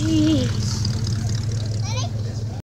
Jeez.